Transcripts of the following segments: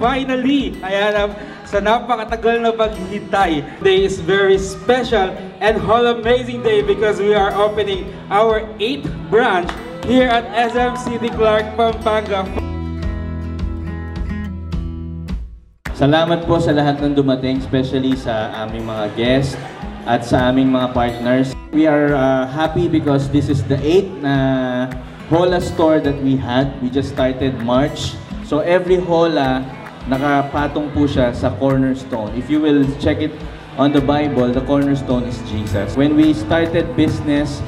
finally, ayan, um, sa napakatagal na paghihintay. Day is very special and whole amazing day because we are opening our 8th branch here at SM City Clark, Pampanga. Salamat po sa lahat ng dumating, especially sa aming mga guests at sa aming mga partners. We are uh, happy because this is the 8th na Hola store that we had. We just started March. So every Hola, nakapatong po siya sa cornerstone. If you will check it on the Bible, the cornerstone is Jesus. When we started business,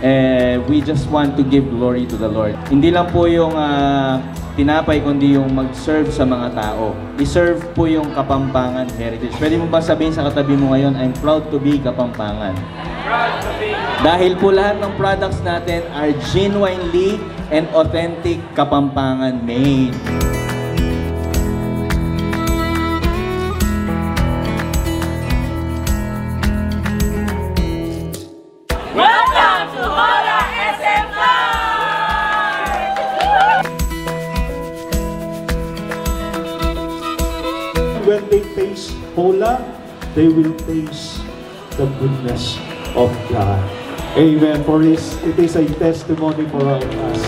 eh, we just want to give glory to the Lord. Hindi lang po yung ah, tinapay, kundi yung mag-serve sa mga tao. I-serve po yung Kapampangan Heritage. Pwede mo ba sabihin sa katabi mo ngayon, I'm proud to be Kapampangan. Dahil po lahat ng products natin are genuinely and authentic Kapampangan made. When they taste Hola, they will taste the goodness of God. Amen. For this, it is a testimony for all of us.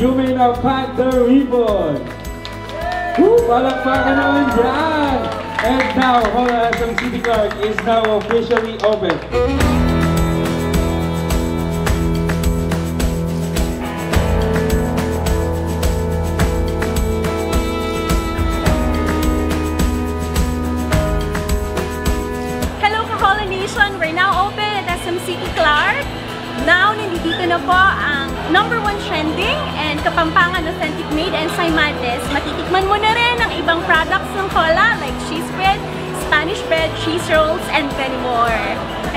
You may now pack the ribbon. Woo! Palakpakan naman dyan! Now, Hola SM City Clark is now officially open. Hello Kahola Nation! We're now open at SM City Clark. Now, nandito na po number one trending and Kapampangan Authentic Made and Saimates. Matitikman mo na rin ang ibang products ng Hola like cheese bread, Spanish bread, cheese rolls, and many more.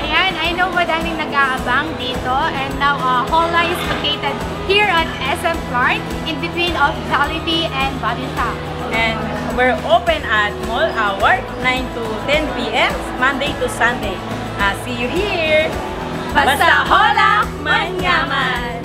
Ayan, I know madaming nag-aabang dito and now uh, Hola is located here at SM Clark in between of Jollibee and Body Shop. and we're open at mall hour 9 to 10 p.m. Monday to Sunday. Uh, see you here. Basta Hola, manyaman!